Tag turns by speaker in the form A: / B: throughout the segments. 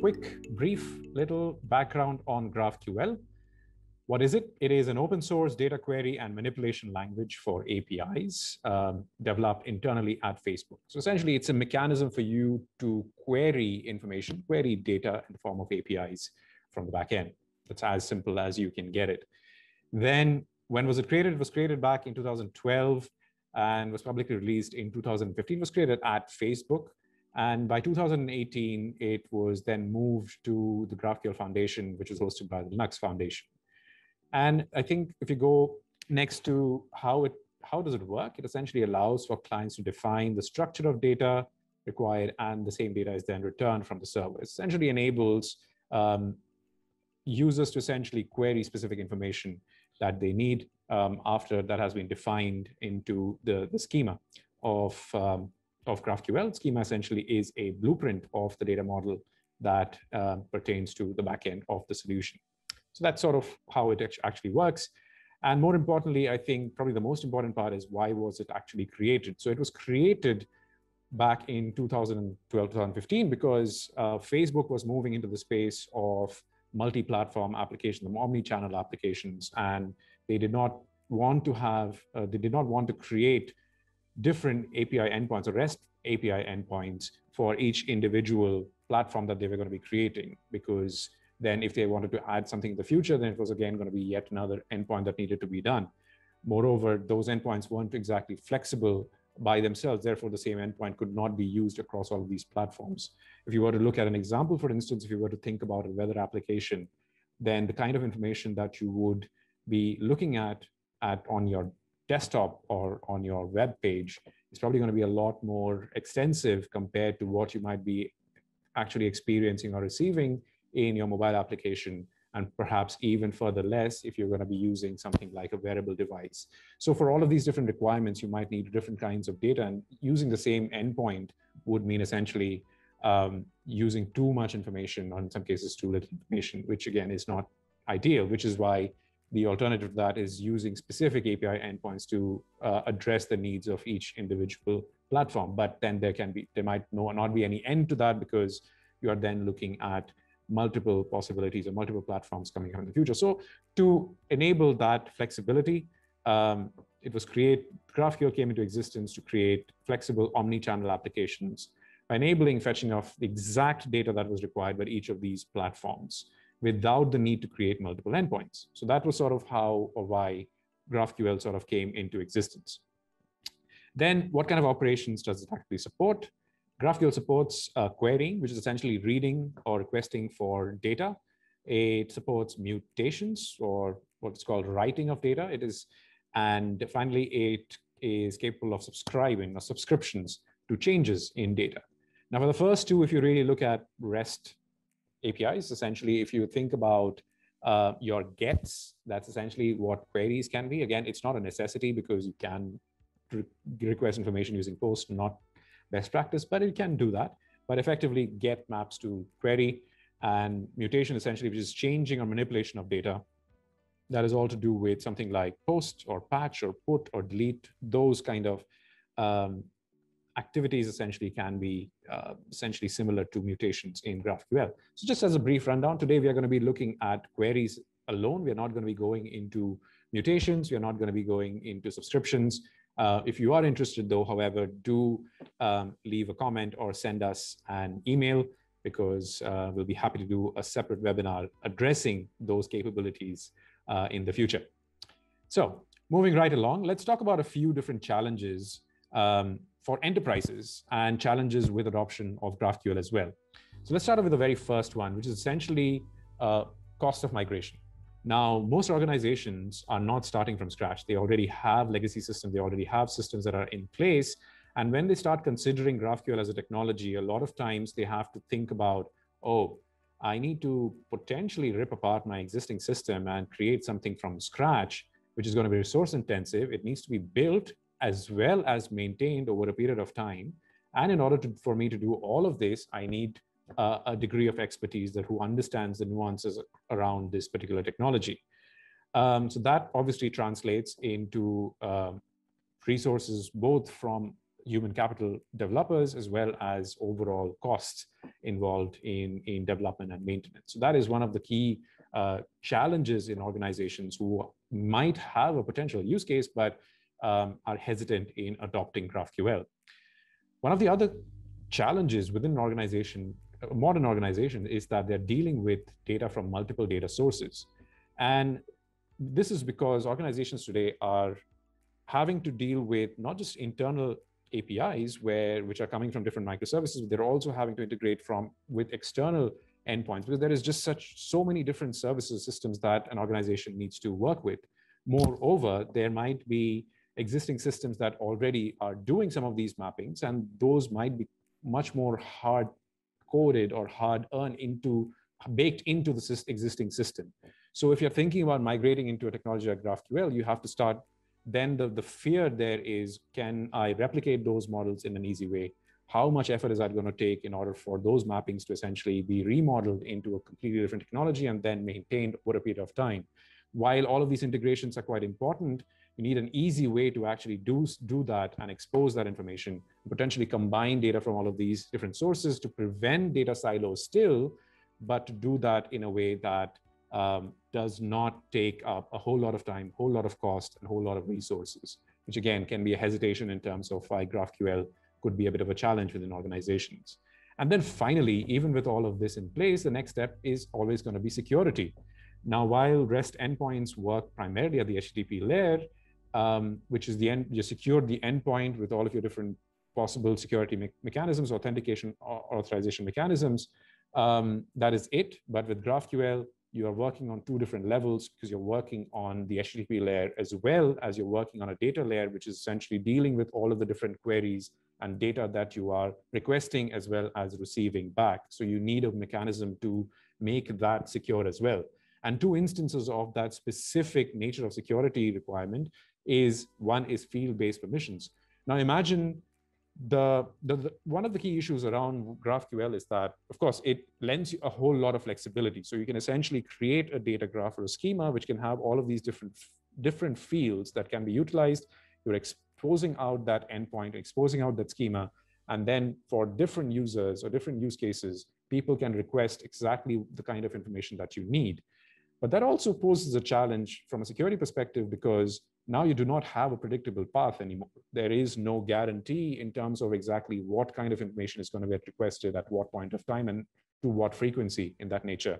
A: quick, brief little background on GraphQL. What is it? It is an open source data query and manipulation language for APIs um, developed internally at Facebook. So essentially, it's a mechanism for you to query information, query data in the form of APIs from the backend. That's as simple as you can get it. Then when was it created? It was created back in 2012 and was publicly released in 2015. It was created at Facebook. And by 2018, it was then moved to the GraphQL Foundation, which is hosted by the Linux Foundation. And I think if you go next to how it how does it work, it essentially allows for clients to define the structure of data required, and the same data is then returned from the server. It essentially enables um, users to essentially query specific information that they need um, after that has been defined into the, the schema of, um, of GraphQL. Schema essentially is a blueprint of the data model that uh, pertains to the backend of the solution. So that's sort of how it actually works. And more importantly, I think probably the most important part is why was it actually created? So it was created back in 2012, 2015, because uh, Facebook was moving into the space of multi-platform applications, the omni-channel applications, and they did not want to have, uh, they did not want to create different API endpoints or REST API endpoints for each individual platform that they were going to be creating, because then if they wanted to add something in the future, then it was again going to be yet another endpoint that needed to be done. Moreover, those endpoints weren't exactly flexible by themselves. Therefore, the same endpoint could not be used across all of these platforms. If you were to look at an example, for instance, if you were to think about a weather application, then the kind of information that you would be looking at, at on your desktop or on your web page is probably going to be a lot more extensive compared to what you might be actually experiencing or receiving in your mobile application and perhaps even further less if you're going to be using something like a wearable device. So for all of these different requirements, you might need different kinds of data and using the same endpoint would mean essentially um, using too much information or in some cases too little information, which again is not ideal, which is why the alternative to that is using specific API endpoints to uh, address the needs of each individual platform. But then there can be, there might not be any end to that because you are then looking at multiple possibilities or multiple platforms coming up in the future. So to enable that flexibility, um, it was create, GraphQL came into existence to create flexible omni-channel applications by enabling fetching of the exact data that was required by each of these platforms without the need to create multiple endpoints. So that was sort of how or why GraphQL sort of came into existence. Then what kind of operations does it actually support? GraphQL supports uh, querying, which is essentially reading or requesting for data. It supports mutations or what's called writing of data. It is, and finally, it is capable of subscribing or subscriptions to changes in data. Now, for the first two, if you really look at REST APIs, essentially, if you think about uh, your gets, that's essentially what queries can be. Again, it's not a necessity because you can re request information using POST, not best practice, but it can do that. But effectively get maps to query and mutation essentially, which is changing or manipulation of data. That is all to do with something like post or patch or put or delete. Those kind of um, activities essentially can be uh, essentially similar to mutations in GraphQL. So just as a brief rundown, today we are going to be looking at queries alone. We are not going to be going into mutations. We are not going to be going into subscriptions. Uh, if you are interested though, however, do um, leave a comment or send us an email because uh, we'll be happy to do a separate webinar addressing those capabilities uh, in the future. So moving right along, let's talk about a few different challenges um, for enterprises and challenges with adoption of GraphQL as well. So let's start with the very first one, which is essentially uh, cost of migration. Now, most organizations are not starting from scratch. They already have legacy systems. They already have systems that are in place. And when they start considering GraphQL as a technology, a lot of times they have to think about, oh, I need to potentially rip apart my existing system and create something from scratch, which is going to be resource intensive. It needs to be built as well as maintained over a period of time. And in order to, for me to do all of this, I need uh, a degree of expertise that who understands the nuances around this particular technology. Um, so that obviously translates into uh, resources both from human capital developers as well as overall costs involved in, in development and maintenance. So that is one of the key uh, challenges in organizations who might have a potential use case, but um, are hesitant in adopting GraphQL. One of the other challenges within an organization, a modern organization, is that they're dealing with data from multiple data sources. And this is because organizations today are having to deal with not just internal APIs where which are coming from different microservices, but they're also having to integrate from with external endpoints because there is just such so many different services systems that an organization needs to work with. Moreover, there might be existing systems that already are doing some of these mappings, and those might be much more hard coded or hard earned into baked into the existing system. So if you're thinking about migrating into a technology like GraphQL, you have to start then the, the fear there is, can I replicate those models in an easy way? How much effort is that going to take in order for those mappings to essentially be remodeled into a completely different technology and then maintained over a period of time? While all of these integrations are quite important, you need an easy way to actually do, do that and expose that information, potentially combine data from all of these different sources to prevent data silos still, but to do that in a way that um, does not take up a whole lot of time, a whole lot of cost, and a whole lot of resources, which again can be a hesitation in terms of why GraphQL could be a bit of a challenge within organizations. And then finally, even with all of this in place, the next step is always going to be security. Now, while REST endpoints work primarily at the HTTP layer, um, which is the end, you secure the endpoint with all of your different possible security me mechanisms, authentication, authorization mechanisms. Um, that is it. But with GraphQL, you are working on two different levels because you're working on the HTTP layer as well as you're working on a data layer, which is essentially dealing with all of the different queries and data that you are requesting as well as receiving back. So you need a mechanism to make that secure as well. And two instances of that specific nature of security requirement is one is field-based permissions. Now imagine the, the, the, one of the key issues around GraphQL is that, of course, it lends you a whole lot of flexibility. So you can essentially create a data graph or a schema which can have all of these different different fields that can be utilized. You're exposing out that endpoint, exposing out that schema, and then for different users or different use cases, people can request exactly the kind of information that you need. But that also poses a challenge from a security perspective because now you do not have a predictable path anymore. There is no guarantee in terms of exactly what kind of information is going to get requested at what point of time and to what frequency in that nature.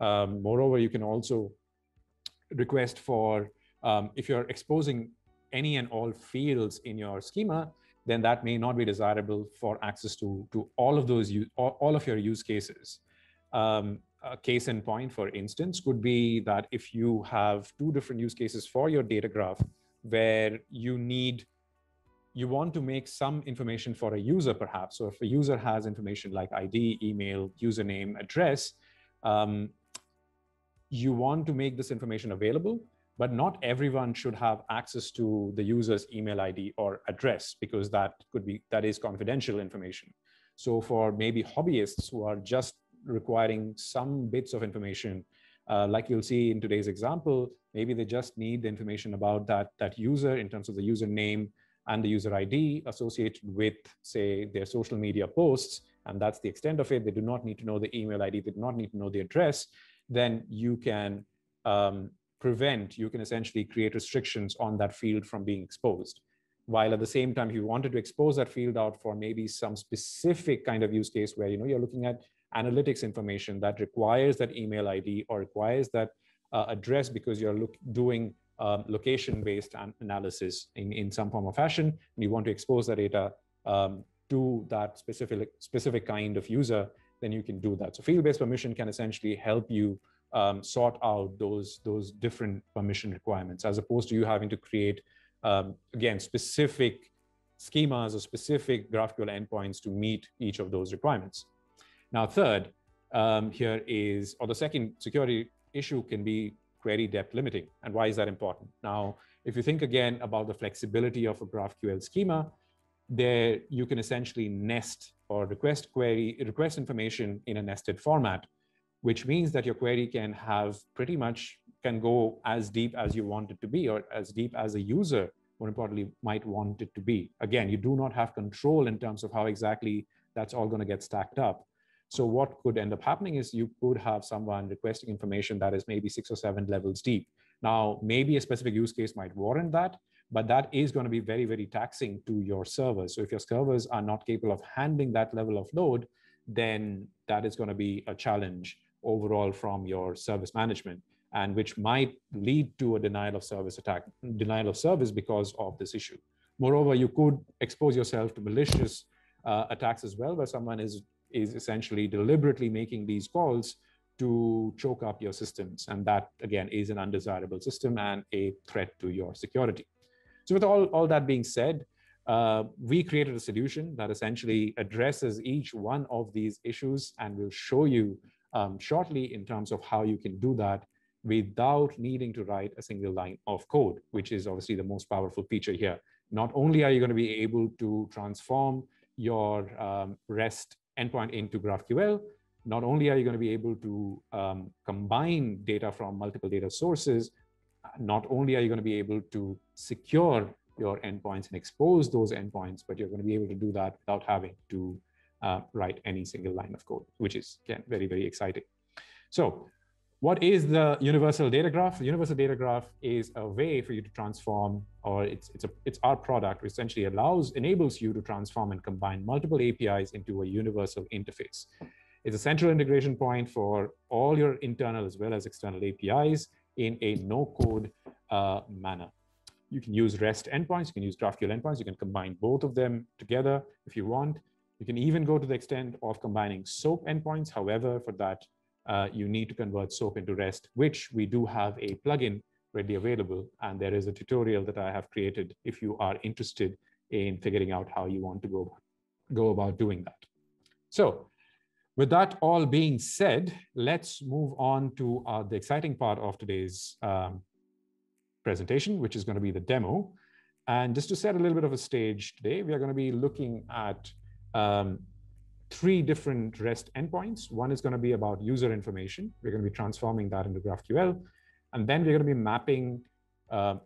A: Um, moreover, you can also request for, um, if you're exposing any and all fields in your schema, then that may not be desirable for access to, to all of those, all, of your use cases. Um, a case in point, for instance, could be that if you have two different use cases for your data graph where you need, you want to make some information for a user perhaps. So if a user has information like ID, email, username, address, um, you want to make this information available, but not everyone should have access to the user's email ID or address because that could be, that is confidential information. So for maybe hobbyists who are just requiring some bits of information. Uh, like you'll see in today's example, maybe they just need the information about that, that user in terms of the username and the user ID associated with, say, their social media posts, and that's the extent of it. They do not need to know the email ID, they do not need to know the address. Then you can um, prevent, you can essentially create restrictions on that field from being exposed. While at the same time, if you wanted to expose that field out for maybe some specific kind of use case where you know you're looking at analytics information that requires that email ID or requires that uh, address because you're look, doing um, location-based an analysis in, in some form or fashion, and you want to expose that data um, to that specific, specific kind of user, then you can do that. So field-based permission can essentially help you um, sort out those, those different permission requirements, as opposed to you having to create, um, again, specific schemas or specific GraphQL endpoints to meet each of those requirements. Now, third, um, here is, or the second security issue can be query depth limiting. And why is that important? Now, if you think again about the flexibility of a GraphQL schema, there you can essentially nest or request query, request information in a nested format, which means that your query can have pretty much, can go as deep as you want it to be or as deep as a user more importantly, might want it to be. Again, you do not have control in terms of how exactly that's all going to get stacked up. So what could end up happening is you could have someone requesting information that is maybe six or seven levels deep. Now, maybe a specific use case might warrant that, but that is going to be very, very taxing to your servers. So if your servers are not capable of handling that level of load, then that is going to be a challenge overall from your service management and which might lead to a denial of service attack, denial of service because of this issue. Moreover, you could expose yourself to malicious uh, attacks as well, where someone is, is essentially deliberately making these calls to choke up your systems. And that, again, is an undesirable system and a threat to your security. So with all, all that being said, uh, we created a solution that essentially addresses each one of these issues and we'll show you um, shortly in terms of how you can do that without needing to write a single line of code, which is obviously the most powerful feature here. Not only are you going to be able to transform your um, REST endpoint into GraphQL, not only are you going to be able to um, combine data from multiple data sources, not only are you going to be able to secure your endpoints and expose those endpoints, but you're going to be able to do that without having to uh, write any single line of code, which is again very, very exciting. So what is the universal data graph? The universal data graph is a way for you to transform, or it's it's a it's our product, which essentially allows enables you to transform and combine multiple APIs into a universal interface. It's a central integration point for all your internal as well as external APIs in a no-code uh, manner. You can use REST endpoints, you can use GraphQL endpoints, you can combine both of them together if you want. You can even go to the extent of combining SOAP endpoints. However, for that, uh, you need to convert SOAP into REST, which we do have a plugin readily available. And there is a tutorial that I have created if you are interested in figuring out how you want to go, go about doing that. So with that all being said, let's move on to uh, the exciting part of today's um, presentation, which is going to be the demo. And just to set a little bit of a stage today, we are going to be looking at um, three different REST endpoints. One is going to be about user information. We're going to be transforming that into GraphQL. And then we're going to be mapping uh,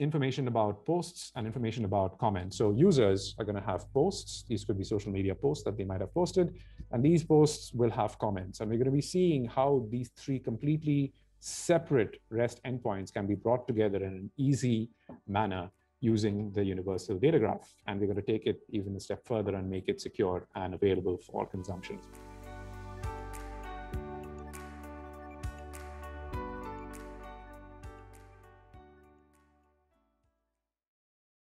A: information about posts and information about comments. So users are going to have posts. These could be social media posts that they might have posted. And these posts will have comments. And we're going to be seeing how these three completely separate REST endpoints can be brought together in an easy manner using the universal data graph. And we're going to take it even a step further and make it secure and available for consumption.